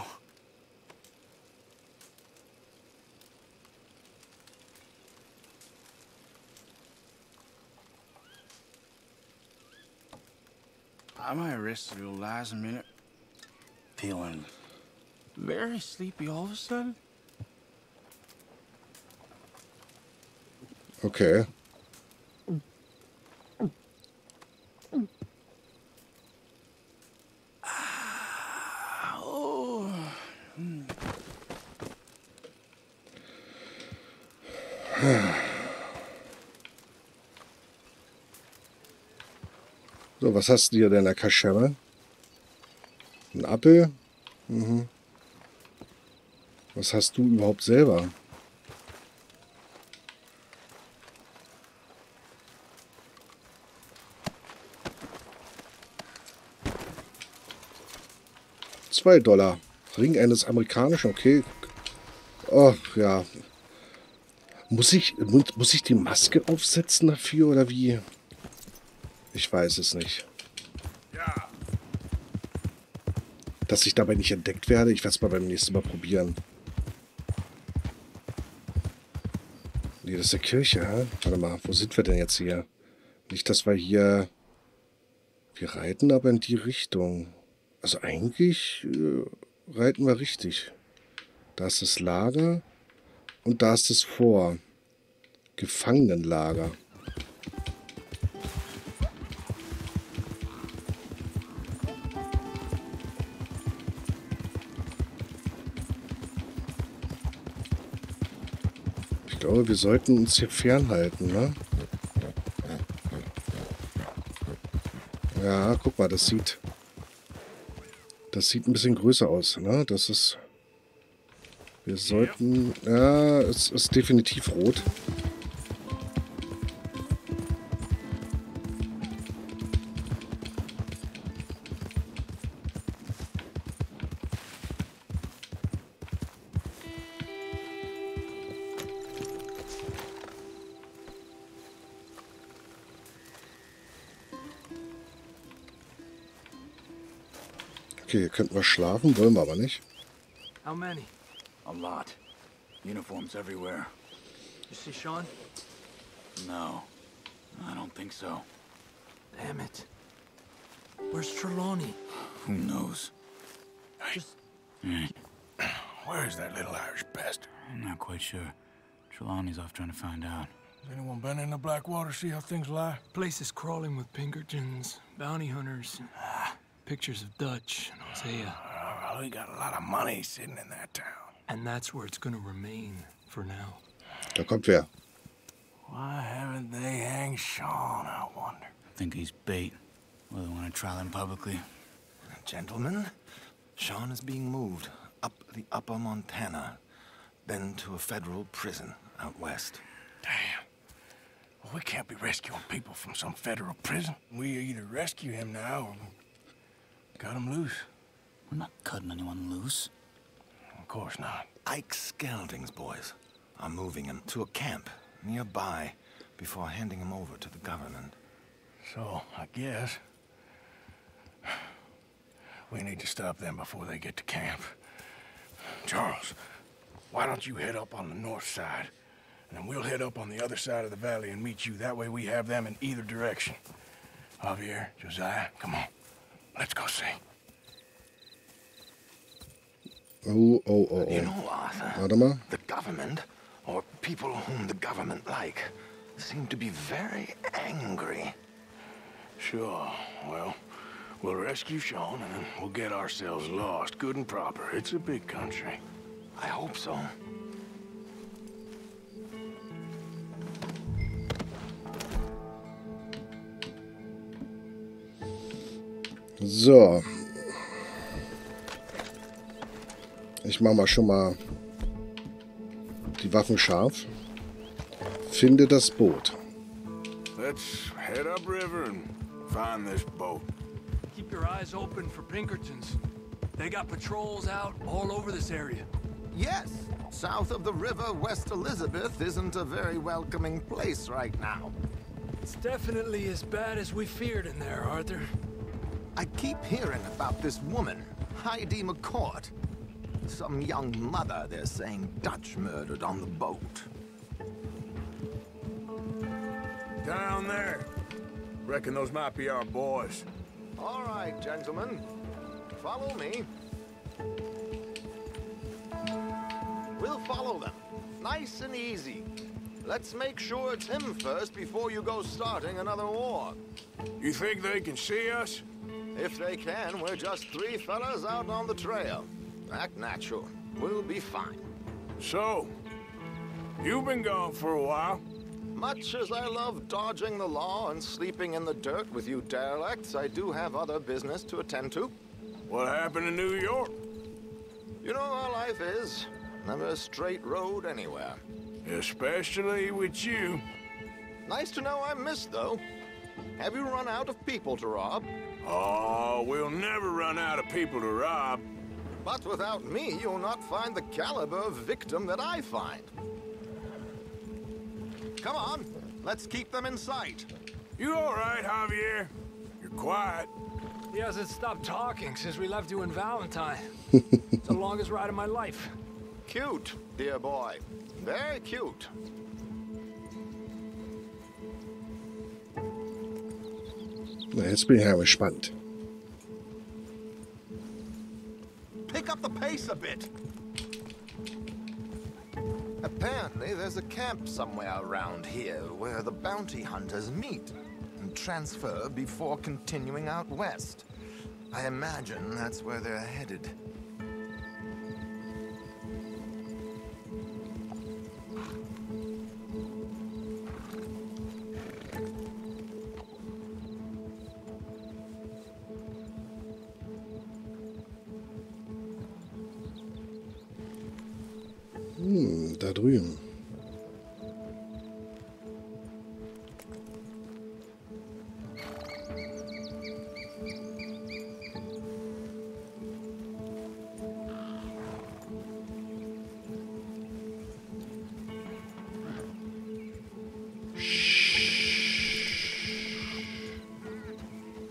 I might rest a little eyes a minute. Feeling very sleepy all of a sudden. Okay. So, was hast du hier denn der Kaschemme? Ein Apfel? Mhm. Was hast du überhaupt selber? Zwei Dollar. Ring eines amerikanischen, okay. Oh, ja. Muss ich, muss, ich die Maske aufsetzen dafür oder wie? Ich weiß es nicht. Dass ich dabei nicht entdeckt werde, ich werde es mal beim nächsten Mal probieren. Nee, das ist der Kirche, hä? Warte mal, wo sind wir denn jetzt hier? Nicht, dass wir hier... Wir reiten aber in die Richtung. Also eigentlich äh, reiten wir richtig. Da ist das Lager und da ist das Vor. Gefangenenlager. Glaube, wir sollten uns hier fernhalten, ne? Ja, guck mal, das sieht... Das sieht ein bisschen größer aus, ne? Das ist... Wir sollten... Ja, es ist definitiv rot. Schlafen, wollen wir aber nicht. How many? A lot. Uniforms everywhere. You see Sean? No, I don't think so. Damn it. Where's Trelawney? Who knows? Just... Where's that little Irish bastard? I'm not quite sure. Trelawney's off trying to find out. Has anyone been in the Blackwater, see how things lie? Place is crawling with Pinkertons, bounty hunters, ah. Pictures of Dutch and Hosea. Uh, well, we got a lot of money sitting in that town. And that's where it's gonna remain for now. Da kommt wer. Why haven't they hanged Sean, I wonder? I think he's bait. Well, they want to trial him publicly. Gentlemen, Sean is being moved up the upper Montana, then to a federal prison out west. Damn. Well, we can't be rescuing people from some federal prison. We either rescue him now or cut him loose. We're not cutting anyone loose. Of course not. Ike Skelding's boys are moving him to a camp nearby before handing him over to the government. So, I guess... We need to stop them before they get to camp. Charles, why don't you head up on the north side? And then we'll head up on the other side of the valley and meet you. That way we have them in either direction. Javier, Josiah, come on. Let's go see. Oh, oh, oh, oh. You oh. know, Arthur, Warte mal. the government, or people whom the government like, seem to be very angry. Sure. Well, we'll rescue Sean and then we'll get ourselves lost, good and proper. It's a big country. I hope so. So. Ich mache mal schon mal die Waffen scharf. Finde das Boot. Let's head upriver and find this boat. Keep your eyes open for Pinkertons. They got patrols out all over this area. Yes, south of the river, West Elizabeth isn't a very welcoming place right now. It's definitely as bad as we feared in there, Arthur. I keep hearing about this woman, Heidi McCourt. Some young mother, they're saying, Dutch murdered on the boat. Down there. Reckon those might be our boys. All right, gentlemen. Follow me. We'll follow them. Nice and easy. Let's make sure it's him first before you go starting another war. You think they can see us? If they can, we're just three fellas out on the trail. Act natural. We'll be fine. So, you've been gone for a while. Much as I love dodging the law and sleeping in the dirt with you derelicts, I do have other business to attend to. What happened in New York? You know how life is. Never a straight road anywhere. Especially with you. Nice to know I'm missed, though. Have you run out of people to rob? Oh, we'll never run out of people to rob. But without me, you'll not find the caliber of victim that I find. Come on, let's keep them in sight. You all right, Javier? You're quiet. He hasn't stopped talking since we left you in Valentine. it's the longest ride of my life. Cute, dear boy. Very cute. Jetzt bin ich ja gespannt. Pick up the pace a bit. Apparently, there's a camp somewhere around here where the bounty hunters meet and transfer before continuing out west. I imagine that's where they're headed. Drüben.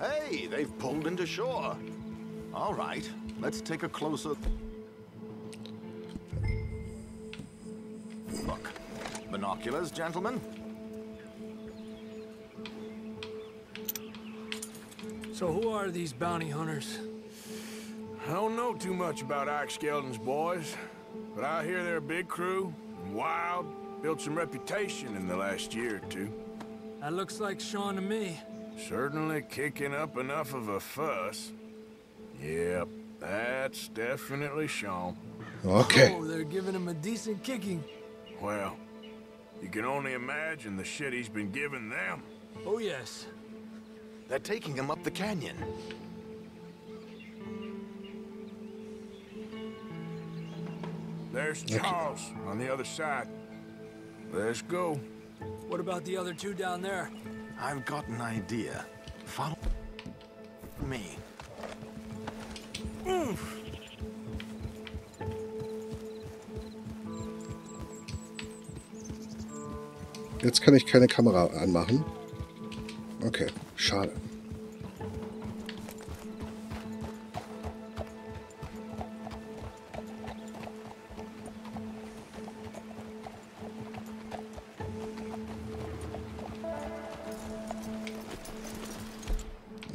Hey, they've pulled into shore. All right, let's take a closer... Binoculars, gentlemen? So who are these bounty hunters? I don't know too much about Ike Skeldon's boys, but I hear they're a big crew, and wild, built some reputation in the last year or two. That looks like Sean to me. Certainly kicking up enough of a fuss. Yep, that's definitely Sean. Okay. Oh, they're giving him a decent kicking. Well, you can only imagine the shit he's been giving them. Oh, yes. They're taking him up the canyon. There's Charles on the other side. Let's go. What about the other two down there? I've got an idea. Follow me. Jetzt kann ich keine Kamera anmachen. Okay, schade.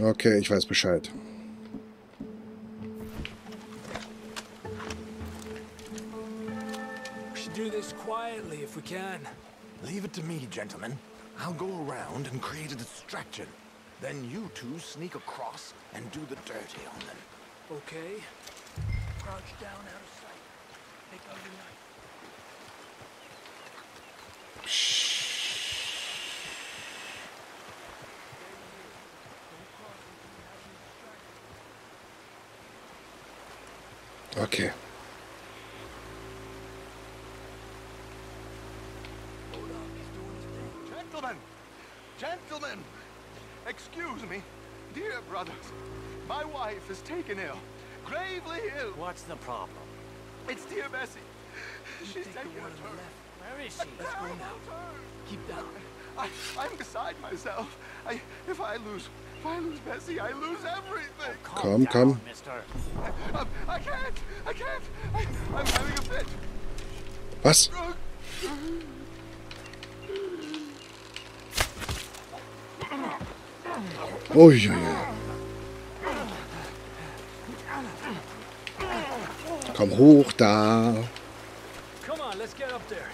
Okay, ich weiß Bescheid. Leave it to me, gentlemen. I'll go around and create a distraction. Then you two sneak across and do the dirty on them. Okay. Crouch down out of sight. Take out your knife. Okay. Excuse me. Dear brothers, my wife is taken ill. Gravely ill. What's the problem? It's dear Bessie. She's taking a turn. Where is A she? terrible turn. Keep down. I, I'm beside myself. I, if I lose, if I lose Bessie, I lose everything. Komm, come. Mister. I, I can't. I can't. I, I'm having a fit. Was? Uiuiui. Komm hoch da. Come on, let's get up there.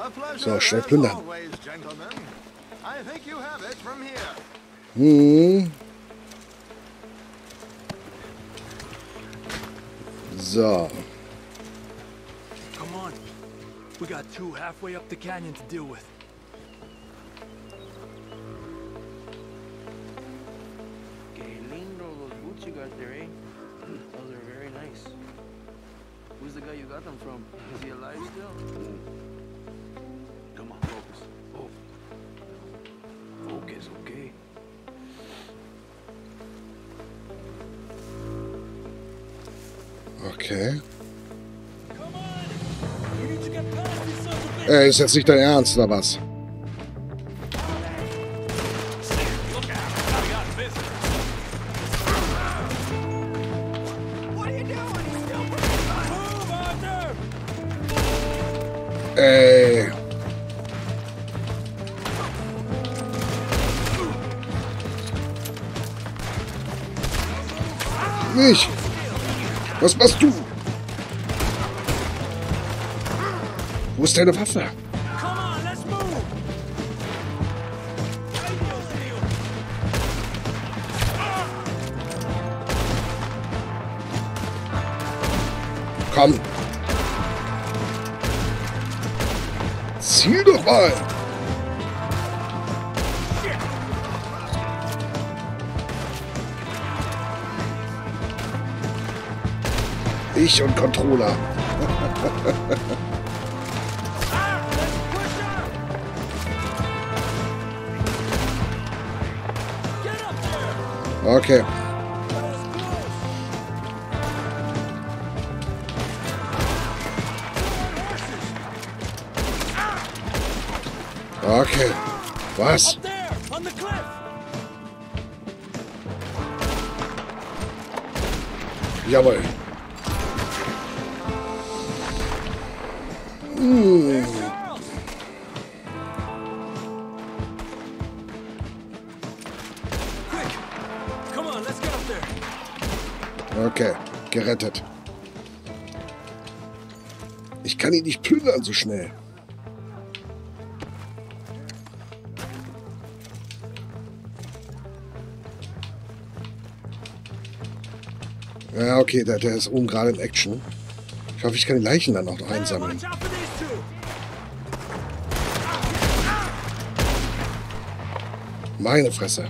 A pleasure So, schnell plündern. always, gentlemen. I think you have it from here. Hm. So. Come on. We got two halfway up the canyon to deal with. Ist jetzt nicht dein Ernst, oder was? Was machst deine Waffe? Komm. Ziel doch mal. Ich und Controller. Okay. Okay. Was? Up there, on the cliff! Jawohl. There's gerettet. Ich kann ihn nicht plündern so schnell. Ja, okay, der, der ist oben gerade in Action. Ich hoffe, ich kann die Leichen dann auch noch einsammeln. Meine Fresse.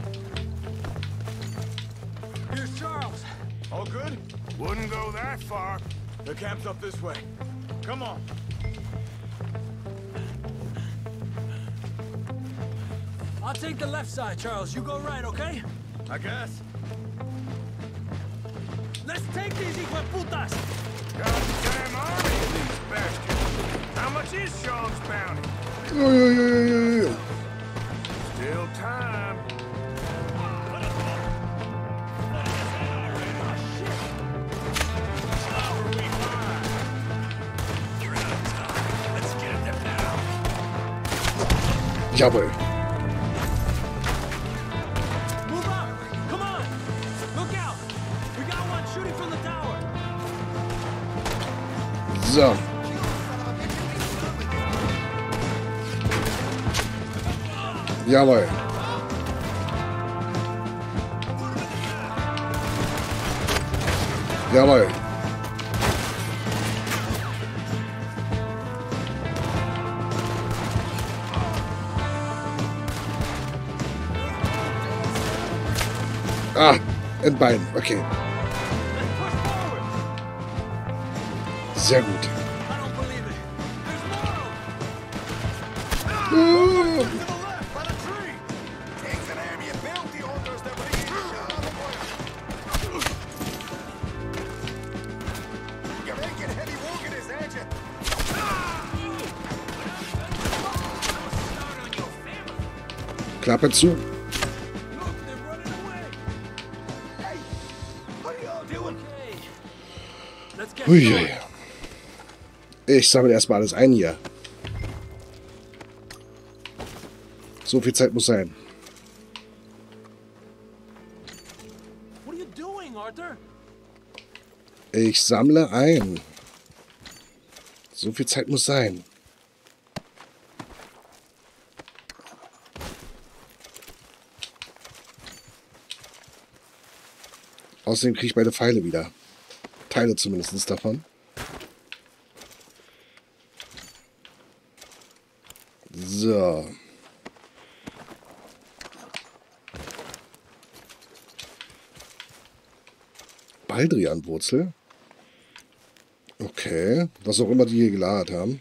Side, Charles. You go right, okay? I guess. Let's take these hijueputas! Goddamn army of these bastards. How much is Sean's bounty? Ui, ui, ui, ui, ui. Still time. Jawohl. Move Jawohl. Jawohl. Ah, Entbein. Okay. Sehr gut. I get Hui. going. Ich sammle erstmal alles ein hier. So viel Zeit muss sein. Ich sammle ein. So viel Zeit muss sein. Außerdem kriege ich meine Pfeile wieder. Teile zumindest davon. So. Baldrianwurzel. Okay, was auch immer die hier gelagert haben.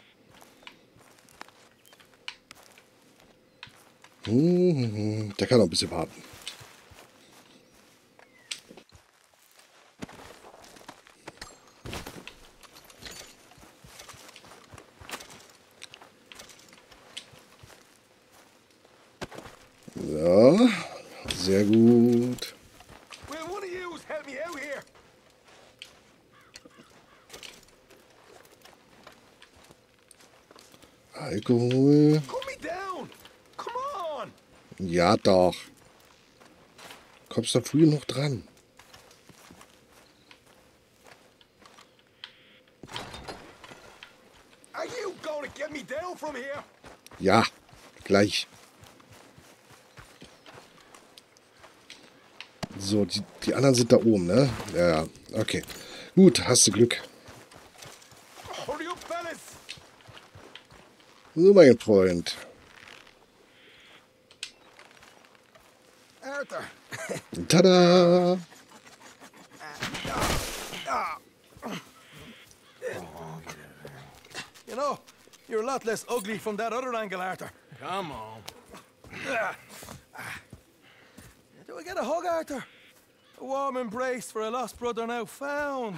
Hm, Der kann noch ein bisschen warten. Ja, sehr gut. Will one of yous help me out here? Alkohol. Put me down. Come on. Ja, doch. Kommst doch früh noch dran. Ja, gleich. So, die, die anderen sind da oben, ne? Ja, ja, okay. Gut, hast du Glück. So, mein Freund. Tada! You know, you're a lot less ugly from that other angle, Arthur. Come on. Do I get a hug, Arthur? A warm embrace for a lost brother now found.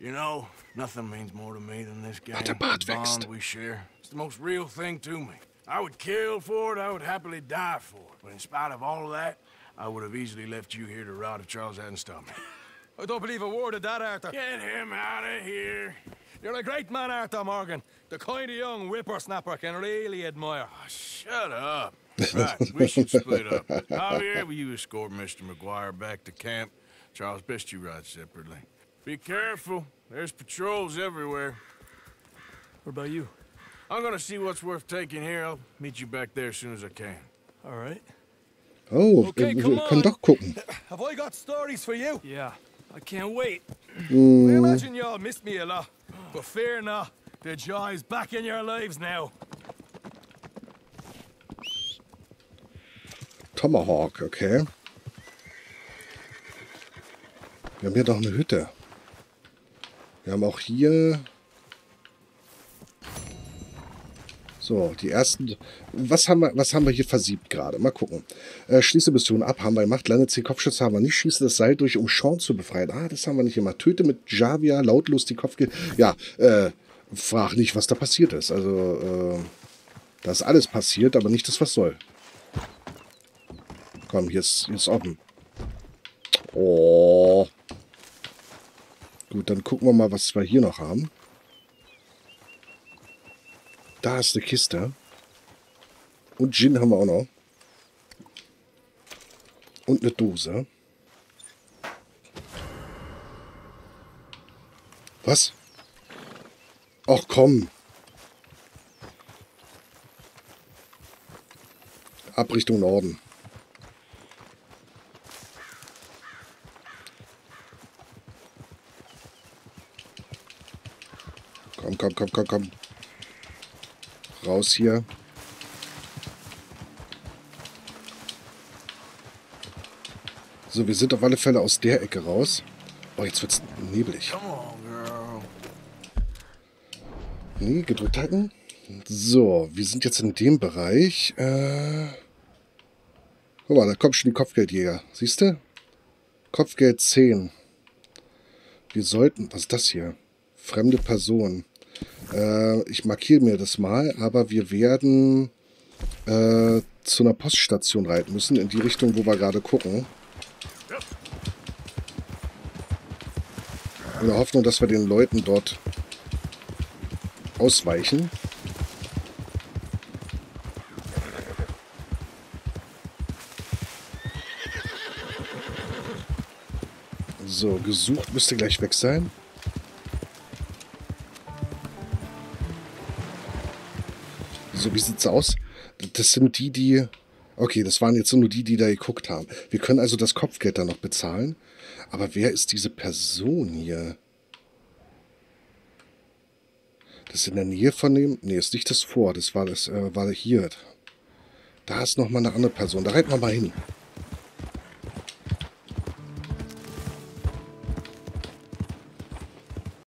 You know, nothing means more to me than this game. Hat der Bart the bond wächst. we share. It's the most real thing to me. I would kill for it, I would happily die for it. But in spite of all of that, I would have easily left you here to rot if Charles hadn't stopped me. I don't believe a word of that, Arthur. Get him out of here. You're a great man, Arthur Morgan. The kind of young whippersnapper can really admire. Ah, shut up. Right, we should split up. Javier, will you escort Mr. McGuire back to camp? Charles, best you ride separately. Be careful. There's patrols everywhere. What about you? I'm gonna see what's worth taking here. I'll meet you back there as soon as I can. All right. Oh, Okay, wir können on. doch gucken. Have I got stories for you? Yeah, I can't wait. I Hm, imagine y'all missed me a lot, but fear not, the joy is back in your lives now. Tomahawk, okay. Wir haben hier doch eine Hütte. Wir haben auch hier... So, die ersten... Was haben wir, was haben wir hier versiebt gerade? Mal gucken. Äh, schließe Mission ab, haben wir gemacht. Lande 10 Kopfschütze haben wir nicht. Schieße das Seil durch, um Sean zu befreien. Ah, das haben wir nicht gemacht. Töte mit Javia lautlos die Kopfge... Ja, äh, frag nicht, was da passiert ist. Also, äh, da ist alles passiert, aber nicht das, was soll. Komm, hier ist, hier ist offen. Oh. Gut, dann gucken wir mal, was wir hier noch haben. Da ist eine Kiste. Und Gin haben wir auch noch. Und eine Dose. Was? Ach komm. Ab Richtung Norden. Komm, komm, komm, komm, komm. Raus hier. So, wir sind auf alle Fälle aus der Ecke raus. Oh, jetzt wird's neblig. Nee, gedrückt halten. So, wir sind jetzt in dem Bereich. Äh, guck mal, da kommt schon die Kopfgeldjäger. Siehst du? Kopfgeld 10. Wir sollten... Was ist das hier? Fremde Person. Äh, ich markiere mir das mal, aber wir werden äh, zu einer Poststation reiten müssen, in die Richtung, wo wir gerade gucken. In der Hoffnung, dass wir den Leuten dort ausweichen. So, gesucht müsste gleich weg sein. So, wie sieht's aus? Das sind die, die... Okay, das waren jetzt nur die, die da geguckt haben. Wir können also das Kopfgeld dann noch bezahlen. Aber wer ist diese Person hier? Das ist in der Nähe von dem... Nee, ist nicht das vor. Das war das äh, war hier. Da ist noch mal eine andere Person. Da reiten wir mal hin.